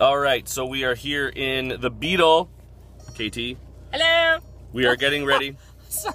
All right, so we are here in the Beetle. KT, Hello. we are getting ready. Sorry.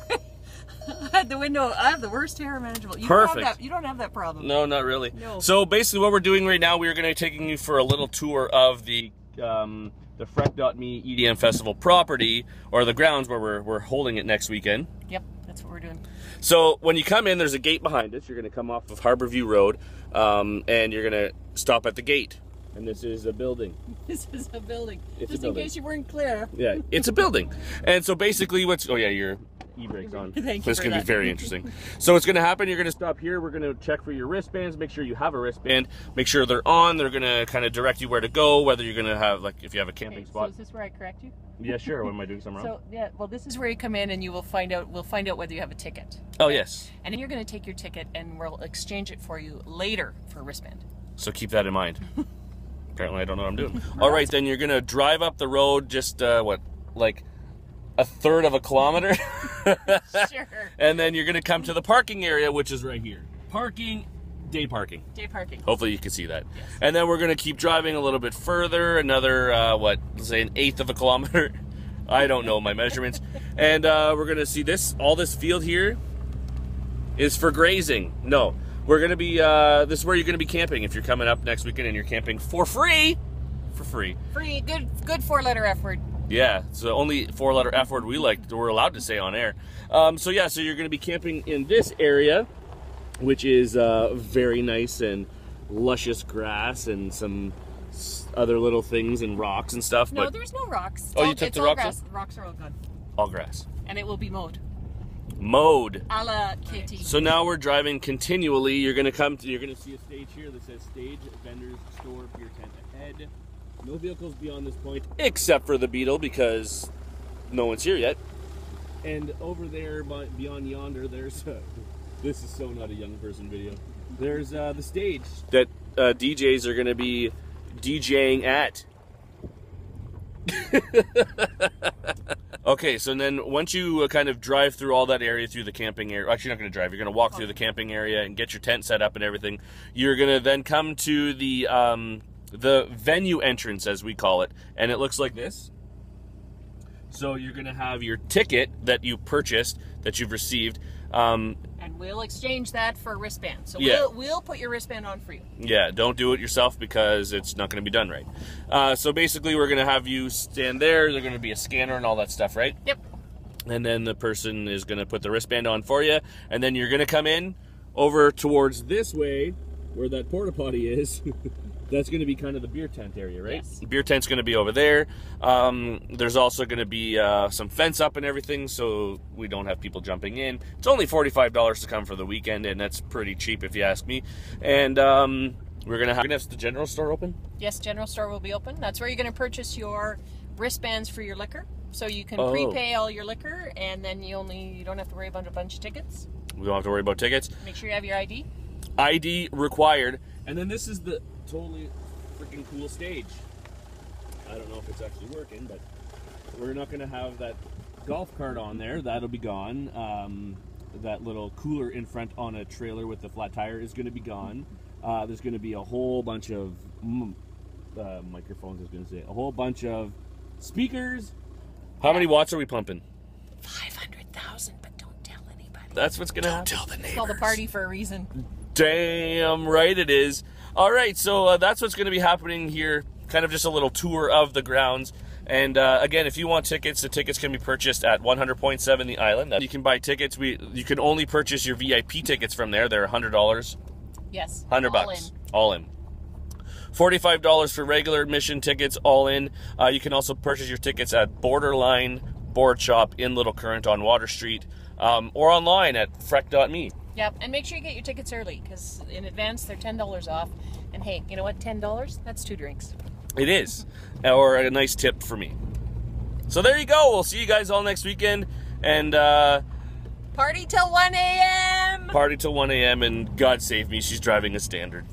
I had the window. I have the worst hair imaginable. You Perfect. Don't have that, you don't have that problem. No, not really. No. So basically, what we're doing right now, we are going to be taking you for a little tour of the um, the Frec.me EDM Festival property, or the grounds where we're, we're holding it next weekend. Yep, that's what we're doing. So when you come in, there's a gate behind us. You're going to come off of Harborview Road, um, and you're going to stop at the gate. And this is a building. This is a building. It's a Just building. in case you weren't clear. Yeah, it's a building. And so basically, what's oh yeah, your e-brakes on. Thank you This is gonna be very interesting. so what's gonna happen? You're gonna stop here. We're gonna check for your wristbands. Make sure you have a wristband. Make sure they're on. They're gonna kind of direct you where to go. Whether you're gonna have like if you have a camping Okay, so spot. is this where I correct you? yeah, sure. What am I doing something wrong? So yeah, well, this is where you come in and you will find out. We'll find out whether you have a ticket, oh yes. and then you're going to take your ticket and we'll exchange it for you later for a wristband. So keep that in mind. Apparently, I don't know what I'm doing. All right, then you're gonna drive up the road just uh, what like a third of a kilometer. Sure. and then you're gonna come to the parking area, which is right here. Parking, day parking. Day parking. Hopefully you can see that. Yes. And then we're gonna keep driving a little bit further, another uh, what, let's say an eighth of a kilometer. I don't know my measurements. And uh, we're gonna see this. All this field here is for grazing. No, we're gonna be. Uh, this is where you're gonna be camping if you're coming up next weekend and you're camping for free. For free. Free. Good. Good four-letter F word. Yeah, it's the only four-letter F word we like. We're allowed to say on air. Um, so yeah, so you're going to be camping in this area, which is uh, very nice and luscious grass and some other little things and rocks and stuff. No, but there's no rocks. It's Oh, you took the all rocks grass. The rocks are all good, all grass. and it will be mowed. Mode. A la KT. So now we're driving continually. You're going to come to. You're going to see a stage here that says stage vendors store beer tent ahead. No vehicles beyond this point, except for the Beetle because no one's here yet. And over there, by- beyond yonder, there's. Uh, this is so not a young person video. There's uh, the stage that uh, DJs are going to be DJing at. okay, so then once you uh, kind of drive through all that area through the camping area, actually, you're not going to drive. You're going to walk through the camping area and get your tent set up and everything. You're going to then come to the um, the venue entrance, as we call it, and it looks like this. So you're going to have your ticket that you purchased, that you've received. Um, and we'll exchange that for a wristband. So Yeah. we'll we'll put your wristband on for you. Yeah, don't do it yourself because it's not going to be done right. Uh, so basically, we're going to have you stand there. There's going to be a scanner and all that stuff, right? Yep. And then the person is going to put the wristband on for you, and then you're going to come in over towards this way where that porta potty is. That's going to be kind of the beer tent area, right? Yes. Beer tent's going to be over there. Um, there's also going to be uh, some fence up and everything, so we don't have people jumping in. It's only forty-five dollars to come for the weekend, and that's pretty cheap if you ask me. And um, we're gonna have, we're have the general store open. Yes, general store will be open. That's where you're going to purchase your wristbands for your liquor. So you can Oh. prepay all your liquor, and then you only you don't have to worry about a bunch of tickets. We don't have to worry about tickets. Make sure you have your ID. ID required. And then this is the totally freaking cool stage. I don't know if it's actually working, but we're not going to have that golf cart on there. That'll be gone. Um, that little cooler in front on a trailer with the flat tire is going to be gone. Uh, there's going to be a whole bunch of uh, microphones. I was going to say a whole bunch of speakers. How many watts are we pumping? Five hundred thousand, but don't tell anybody. That's what's going to happen. Tell the neighbors. It's called a party for a reason. Damn right it is. All right, so uh, that's what's going to be happening here. Kind of just a little tour of the grounds. And uh, again, if you want tickets, the tickets can be purchased at 100.7 The Island. You can buy tickets. We you can only purchase your VIP tickets from there. They're hundred dollars, Yes. hundred bucks, in. all in. Forty-five dollars for regular admission tickets, all in. Uh, you can also purchase your tickets at Borderline Board Shop in Little Current on Water Street, um, or online at frec.me. Yep, and make sure you get your tickets early because in advance they're ten dollars off. And hey, you know what? Ten dollars? That's two drinks. It is. Or a nice tip for me. So there you go. We'll see you guys all next weekend. And uh, Party till one a.m. party till 1 a.m. And God save me, she's driving a standard.